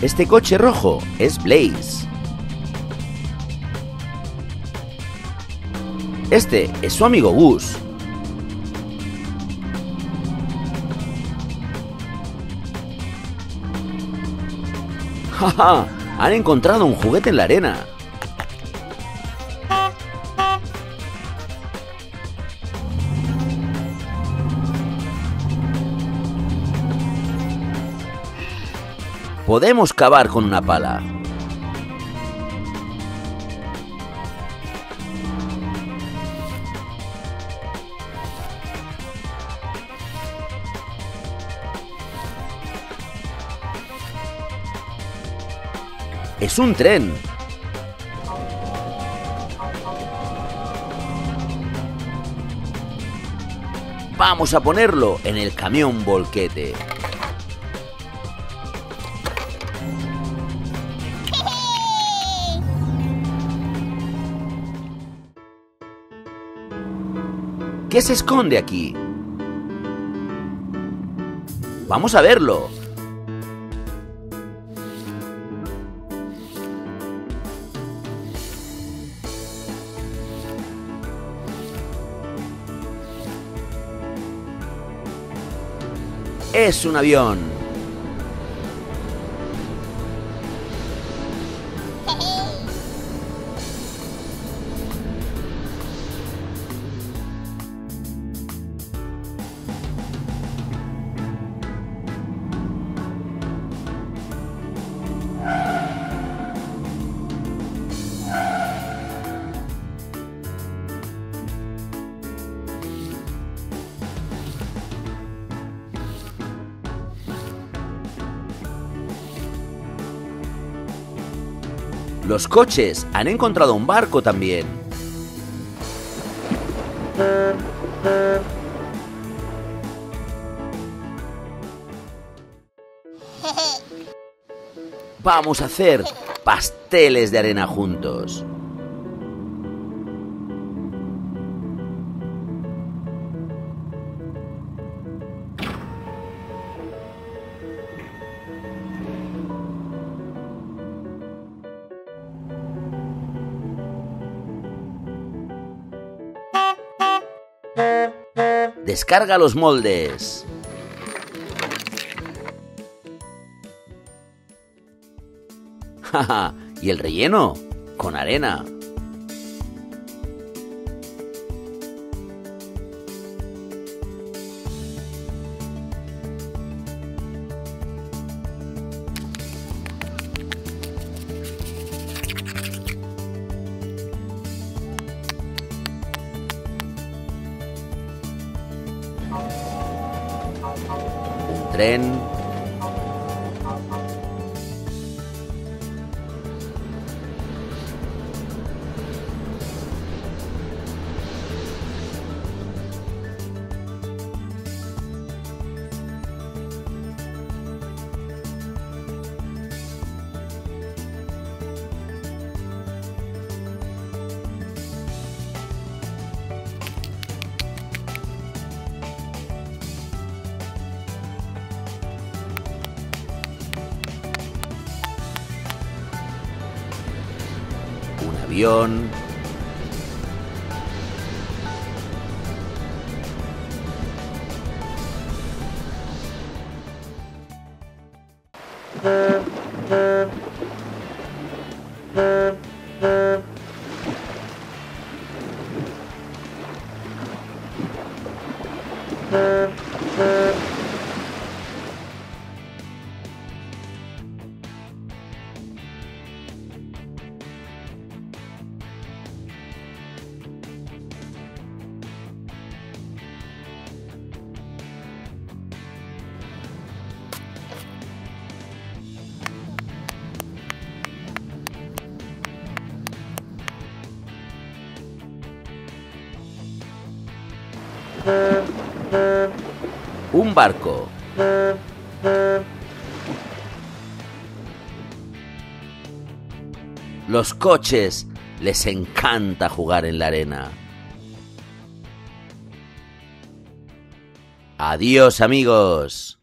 Este coche rojo es Blaze. Este es su amigo Gus. ¡Ja, Han encontrado un juguete en la arena. Podemos cavar con una pala. Es un tren. Vamos a ponerlo en el camión volquete. ¿Qué se esconde aquí? Vamos a verlo. Es un avión. Los coches han encontrado un barco también. Vamos a hacer pasteles de arena juntos. Descarga los moldes. y el relleno con arena. Tren. Un Un barco. Los coches les encanta jugar en la arena. Adiós amigos.